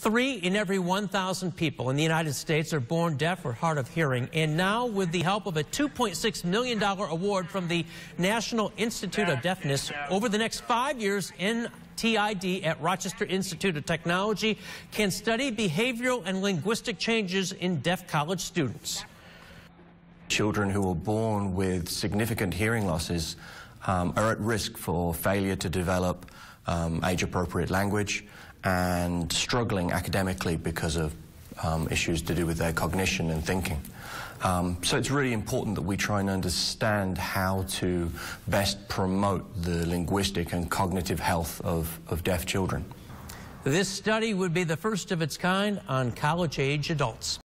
Three in every 1,000 people in the United States are born deaf or hard of hearing. And now, with the help of a $2.6 million award from the National Institute of Deafness, uh, over the next five years, NTID at Rochester Institute of Technology can study behavioral and linguistic changes in deaf college students. Children who are born with significant hearing losses um, are at risk for failure to develop um, age-appropriate language, and struggling academically because of um, issues to do with their cognition and thinking. Um, so it's really important that we try and understand how to best promote the linguistic and cognitive health of, of deaf children. This study would be the first of its kind on college-age adults.